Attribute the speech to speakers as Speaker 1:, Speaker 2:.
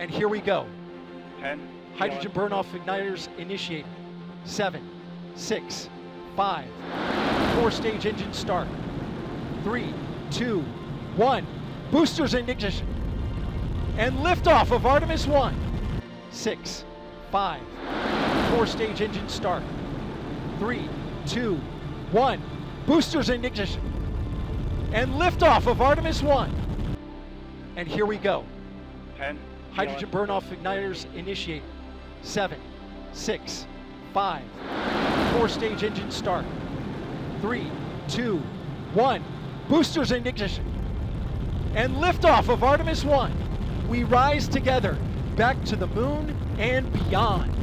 Speaker 1: And here we go.
Speaker 2: 10.
Speaker 1: Hydrogen burn off igniters initiate. Seven, six, five. Core stage engine start. Three, two, one. Boosters in ignition. And liftoff of Artemis 1. Six, five. Core stage engine start. Three, two, one. Boosters in ignition. And liftoff of Artemis 1. And here we go.
Speaker 2: 10.
Speaker 1: Hydrogen burn off igniters initiate. Seven, six, five. Core stage engine start. Three, two, one. Boosters in ignition. And liftoff of Artemis 1. We rise together back to the moon and beyond.